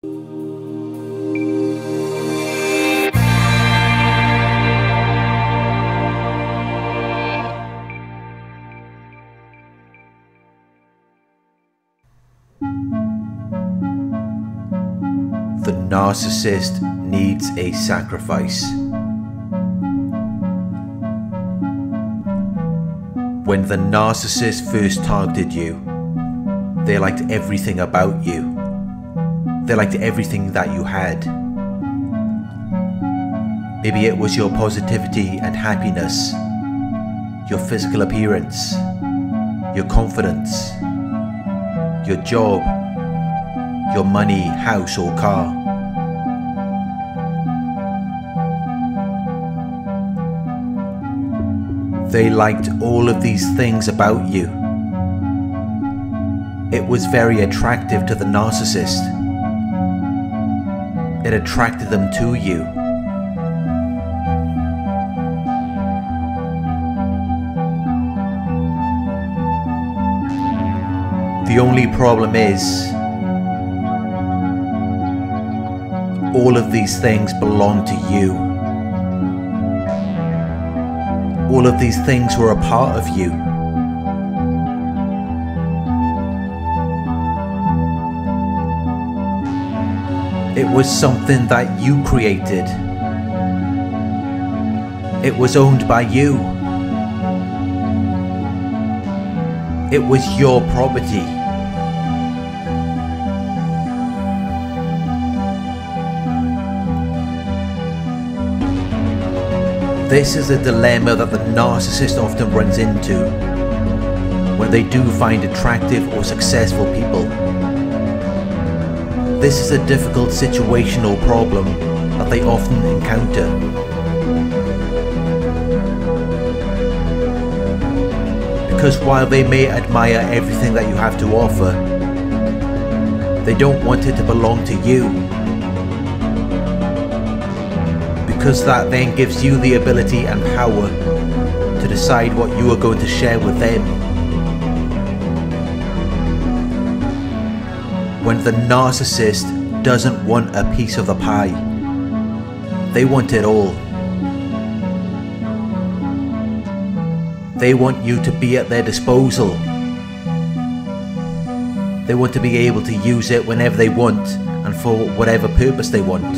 The narcissist needs a sacrifice. When the narcissist first targeted you, they liked everything about you. They liked everything that you had. Maybe it was your positivity and happiness, your physical appearance, your confidence, your job, your money, house, or car. They liked all of these things about you. It was very attractive to the narcissist. It attracted them to you. The only problem is, all of these things belong to you. All of these things were a part of you. It was something that you created. It was owned by you. It was your property. This is a dilemma that the narcissist often runs into when they do find attractive or successful people. This is a difficult situation or problem that they often encounter. Because while they may admire everything that you have to offer, they don't want it to belong to you. Because that then gives you the ability and power to decide what you are going to share with them. When the narcissist doesn't want a piece of the pie, they want it all. They want you to be at their disposal. They want to be able to use it whenever they want and for whatever purpose they want.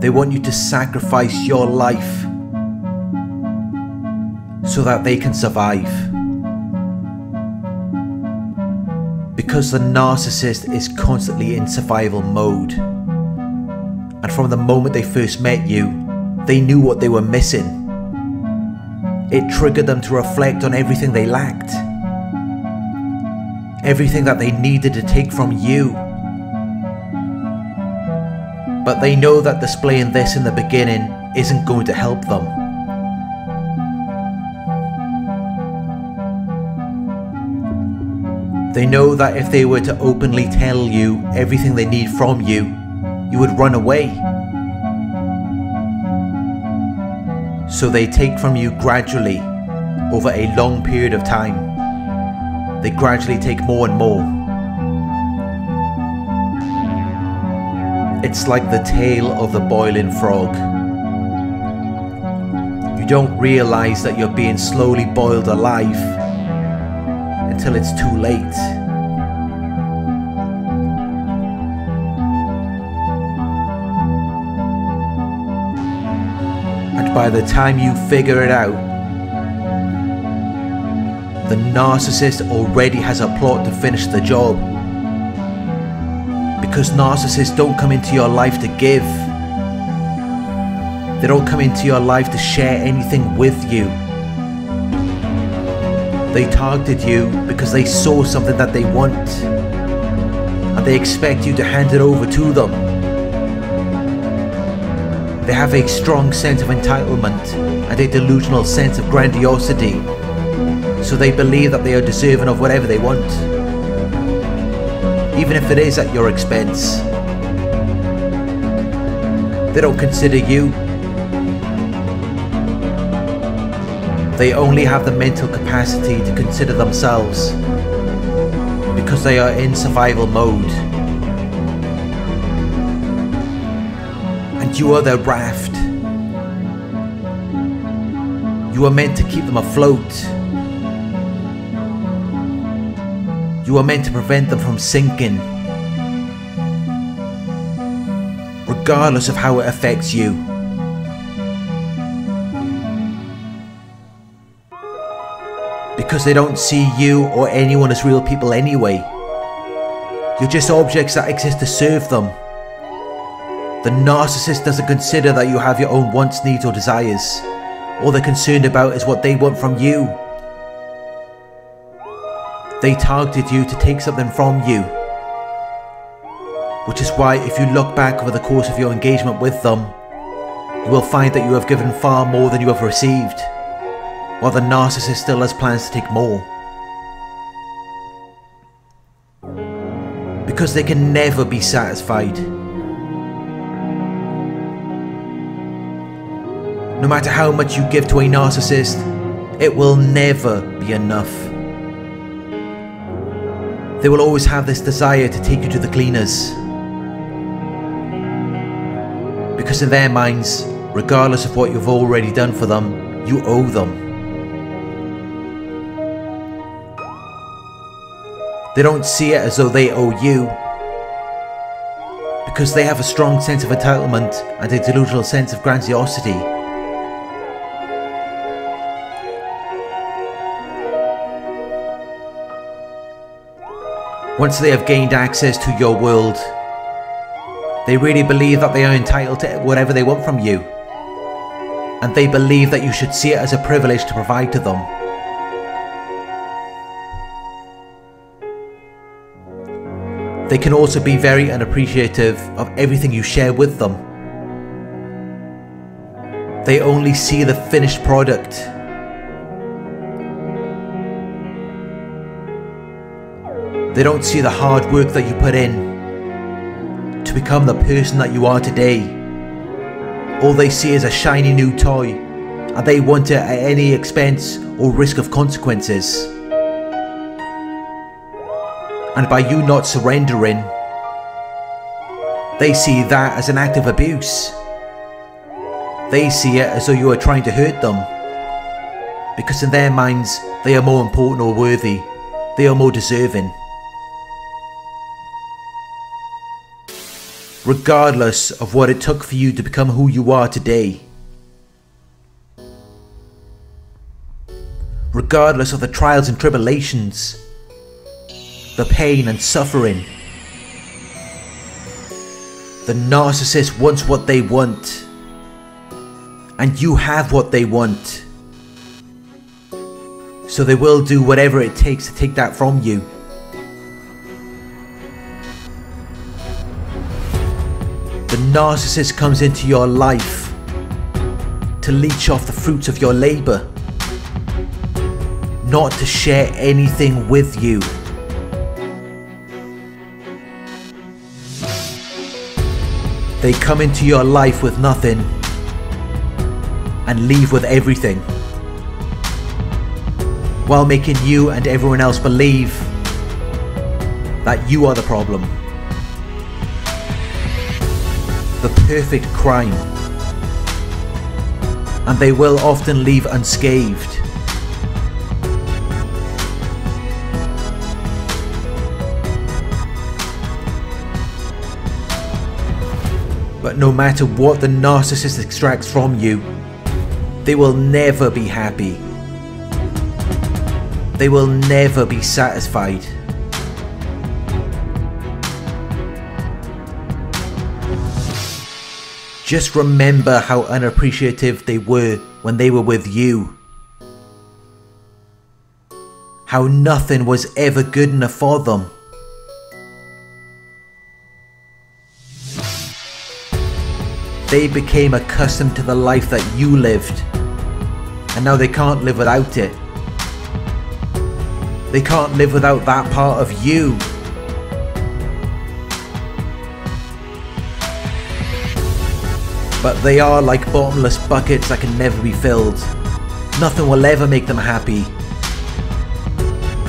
They want you to sacrifice your life so that they can survive. Because the narcissist is constantly in survival mode. And from the moment they first met you, they knew what they were missing. It triggered them to reflect on everything they lacked. Everything that they needed to take from you. But they know that displaying this in the beginning isn't going to help them. They know that if they were to openly tell you everything they need from you, you would run away. So they take from you gradually over a long period of time. They gradually take more and more. It's like the tale of the boiling frog. You don't realize that you're being slowly boiled alive until it's too late. And by the time you figure it out, the narcissist already has a plot to finish the job. Because narcissists don't come into your life to give. They don't come into your life to share anything with you. They targeted you because they saw something that they want. And they expect you to hand it over to them. They have a strong sense of entitlement and a delusional sense of grandiosity. So they believe that they are deserving of whatever they want. Even if it is at your expense. They don't consider you. They only have the mental capacity to consider themselves. Because they are in survival mode. And you are their raft. You are meant to keep them afloat. You are meant to prevent them from sinking. Regardless of how it affects you. Because they don't see you or anyone as real people anyway. You're just objects that exist to serve them. The narcissist doesn't consider that you have your own wants, needs, or desires. All they're concerned about is what they want from you. They targeted you to take something from you. Which is why, if you look back over the course of your engagement with them, you will find that you have given far more than you have received, while the narcissist still has plans to take more. Because they can never be satisfied. No matter how much you give to a narcissist, it will never be enough. They will always have this desire to take you to the cleaners. Because in their minds, regardless of what you've already done for them, you owe them. They don't see it as though they owe you. Because they have a strong sense of entitlement and a delusional sense of grandiosity. Once they have gained access to your world, they really believe that they are entitled to whatever they want from you. And they believe that you should see it as a privilege to provide to them. They can also be very unappreciative of everything you share with them. They only see the finished product They don't see the hard work that you put in to become the person that you are today. All they see is a shiny new toy and they want it at any expense or risk of consequences. And by you not surrendering, they see that as an act of abuse. They see it as though you are trying to hurt them. Because in their minds, they are more important or worthy. They are more deserving. regardless of what it took for you to become who you are today. Regardless of the trials and tribulations, the pain and suffering. The narcissist wants what they want, and you have what they want. So they will do whatever it takes to take that from you. The narcissist comes into your life to leech off the fruits of your labour, not to share anything with you. They come into your life with nothing and leave with everything, while making you and everyone else believe that you are the problem the perfect crime. And they will often leave unscathed. But no matter what the narcissist extracts from you, they will never be happy. They will never be satisfied. Just remember how unappreciative they were when they were with you. How nothing was ever good enough for them. They became accustomed to the life that you lived, and now they can't live without it. They can't live without that part of you. but they are like bottomless buckets that can never be filled. Nothing will ever make them happy.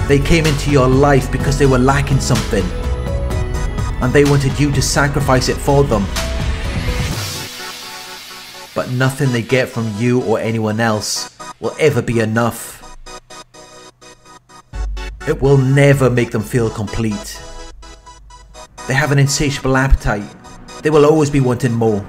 They came into your life because they were lacking something. And they wanted you to sacrifice it for them. But nothing they get from you or anyone else will ever be enough. It will never make them feel complete. They have an insatiable appetite. They will always be wanting more.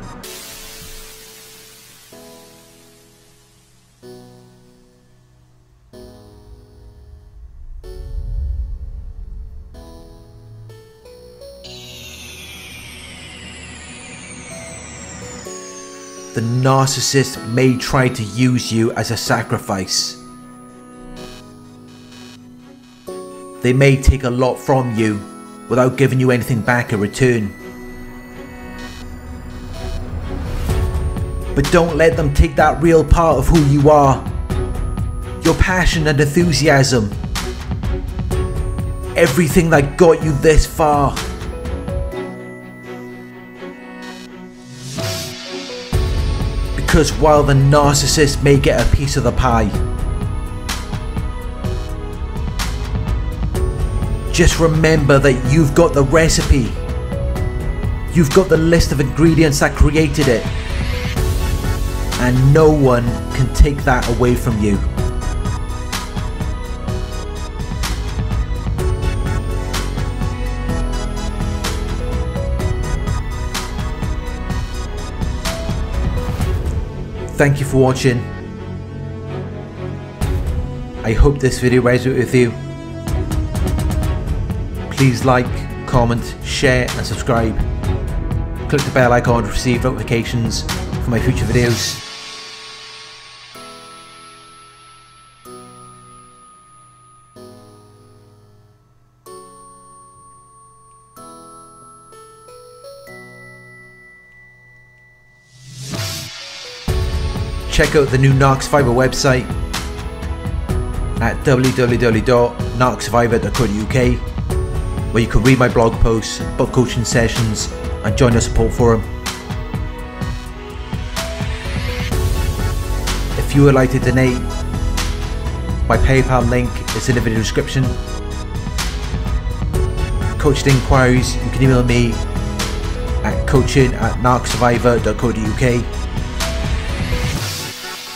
Narcissist may try to use you as a sacrifice. They may take a lot from you without giving you anything back in return. But don't let them take that real part of who you are. Your passion and enthusiasm. Everything that got you this far. Because while the narcissist may get a piece of the pie, just remember that you've got the recipe. You've got the list of ingredients that created it. And no one can take that away from you. Thank you for watching. I hope this video resonated with you. Please like, comment, share and subscribe. Click the bell icon to receive notifications for my future videos. Check out the new Narc Survivor website at www.narcsurvivor.co.uk where you can read my blog posts, book coaching sessions and join our support forum. If you would like to donate, my PayPal link is in the video description. Coaching inquiries, you can email me at coaching at narcsurvivor.co.uk